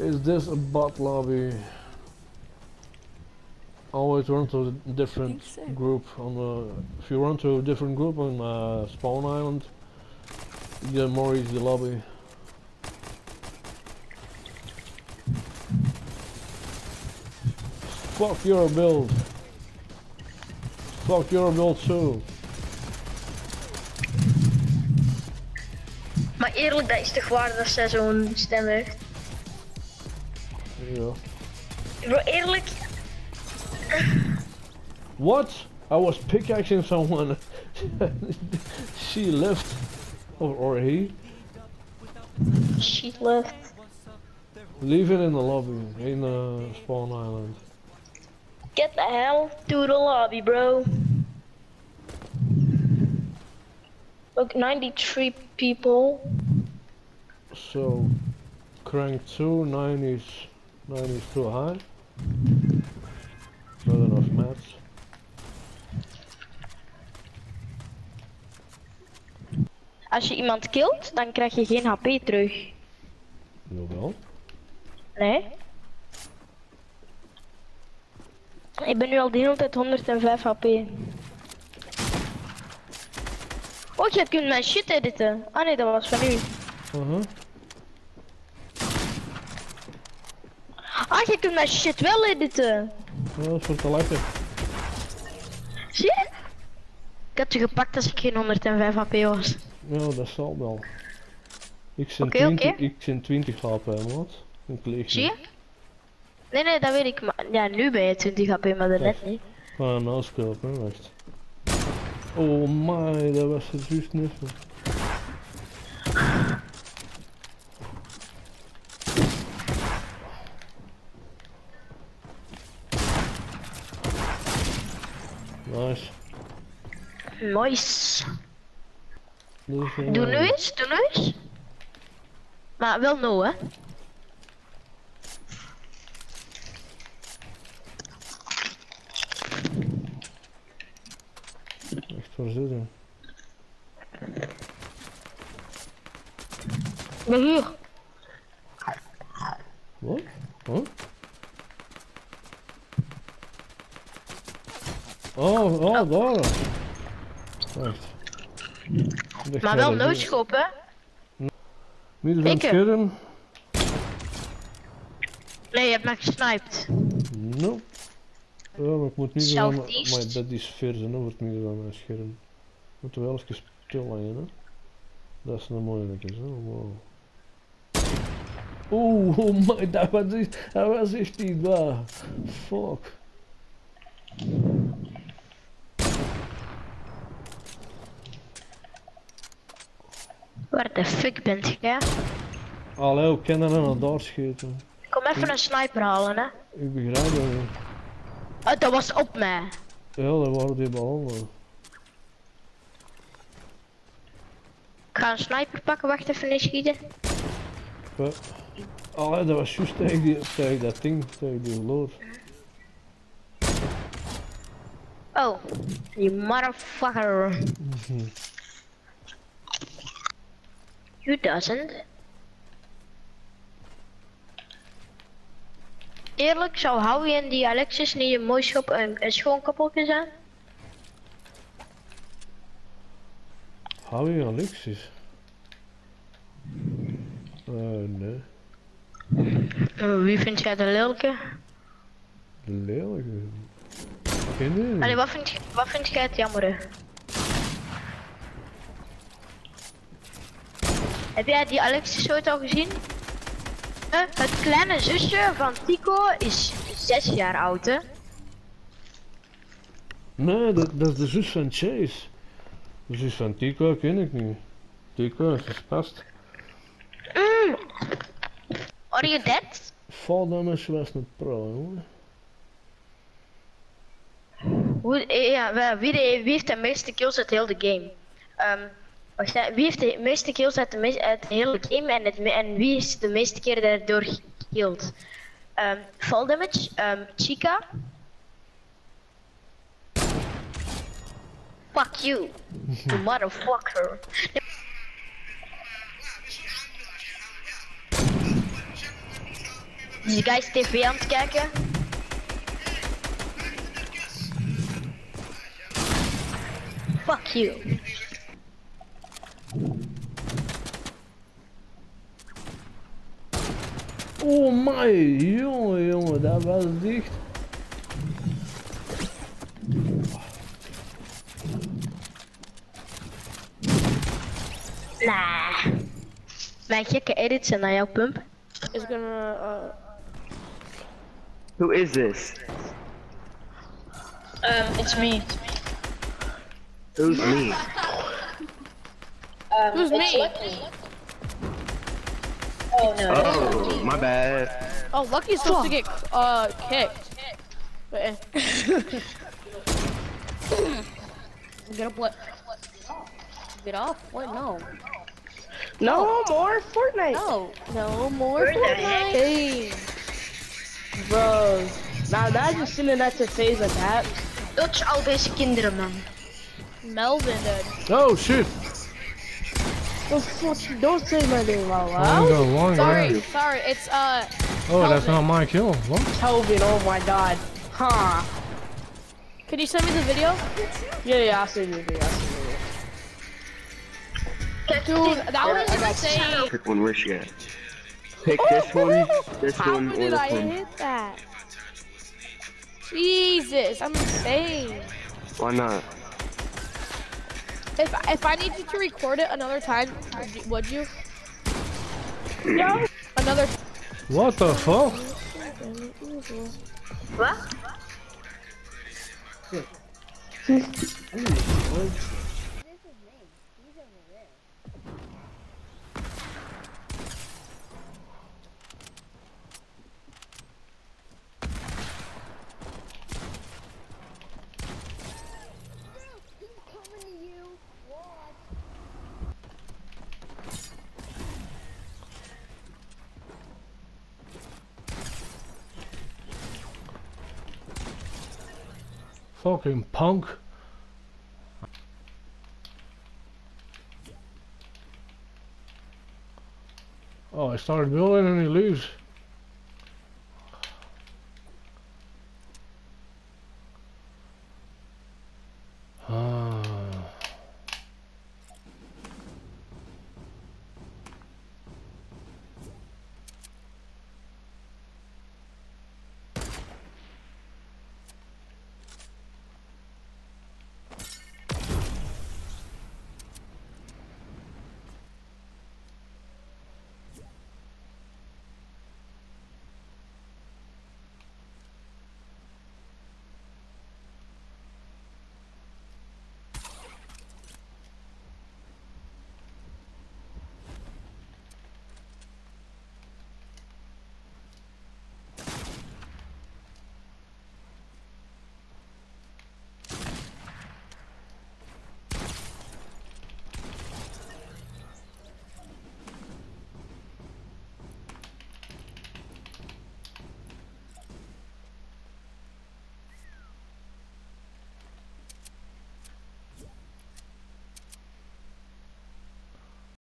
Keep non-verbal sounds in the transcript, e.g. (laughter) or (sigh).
Is this a bot lobby? Always run to a different so. group on the. If you run to a different group on uh, Spawn Island, you get more easy lobby. Fuck your build. Fuck your build too. Maar eerlijk, dat is toch waar dat zij zo'n stem heeft? Yeah. Bro, eerlijk, What? I was pickaxing someone. (laughs) she left. Or, or he. she left. Leave it in the lobby. In uh, Spawn Island. Get the hell to the lobby, bro. Look, 93 people. So, crank 2, 9 9 is too high. Not enough mats. Als je iemand killt, dan krijg je geen HP terug. Jawel. Nee? Ik ben nu al de hele tijd 105 HP. Oh, je kunt mijn shit editen. Ah nee, dat was van u. Uh-huh. Ah, je kunt mijn shit wel editen. Ja, dat is voor te lekker. Zie je? Ik had je gepakt als ik geen 105 HP was. Ja, dat zal wel. Ik zin Oké, 20, oké. ik zin 20 HP, maat. Ik leeg Zie je? Nee, nee, dat weet ik. Maar ja, nu ben je 20 HP, maar daarnet niet. Ah, nou scope, hè, wacht. Oh my, dat was het juist niet. Nice. Nice. Eh, Doe nu eens, doe nu eens. Maar wel no, hè? Echt voor zitten. Ik ben hier. Wat? Huh? Oh, oh, daar. Wacht. Ik dacht Maar wel noodscoop, hè? Midden van het scherm. Nee, je hebt me gesniped. Nope. Ja, maar ik moet niet Southeast. Maar dat is ver zijn over het midden van mijn scherm. Moet er wel even stil aan, hè. Dat is een moeilijke, hè. Wow. Oeh, oh my, dat was, echt- dat was echt niet waar. Fuck. Waar de fuck bent jij? Allee, hoe kan dat nou naar daar schieten? Kom even een sniper halen, hè? Ik begrijp dat niet. Oh, dat was op mij. Ja, dat waren die ballonnen. Ik ga een sniper pakken, wacht even, niet schieten. Ja. Allee, dat was juist tegen, die, tegen dat ding, tegen die lood. Oh, you motherfucker. You doesn't. Eerlijk, zou Howie en die Alexis niet een mooi schop een, een schoon koppeltje zijn? Hou je Alexis? Eh, nee. Uh, wie vind jij de lelijke? De lelijke. Allee, wat vind, je- wat vind jij het jammer? Heb jij die Alexis ooit al gezien? Het kleine zusje van Tico is 6 jaar oud, hè? Nee, dat, dat is de zus van Chase. De zus van Tico ken ik niet. Tico is gespast. Mm. Are you dead? Fall damage was een pro. Hoe, eh, ja, wie, de- wie heeft de meeste kills uit heel de game? Ehm, wacht, hè, wie heeft de meeste kills uit de, me- uit de hele game en, het, en wie is de meeste keer daardoor gekilled? Ehm fall damage, ehm, Chica. Fuck you, you (laughs) motherfucker. Die guy is tv aan het kijken. Fuck you. My, jongen, jongen, daar was het dicht. Nah. Mijn gekke edits zijn naar jouw pump. Is gonna. Uh, Who is this? Um, it's me. Who's me? Um, Who's me? Oh no. Oh, my bad. oh, Lucky's supposed to get uh kicked. But, eh. (laughs) get up, what? Get off? What? No. No more Fortnite. No. No more Fortnite. Fortnite. Bro, now imagine sending that to FaZe like that. Dodge al deze kinderen, man. Melvin did. Oh shit. Don't, fuck, don't say my name out Long loud. go, long Sorry, go. sorry. It's uh. Oh, that's not my kill. What? Kelvin, oh my god. Huh. Can you send me the video? Yeah, yeah, I'll send you the video. I'll send you a video. Kijk, Dude, dit- that was insane. Pick one, where's she at? Pick this one, this How one, or did I hit that? Jesus, I'm insane. Why not? If if I need you to record it another time, would you? Would you? No. Another. What the fuck? Wat? (laughs) Fucking punk. Oh, I started building and he leaves.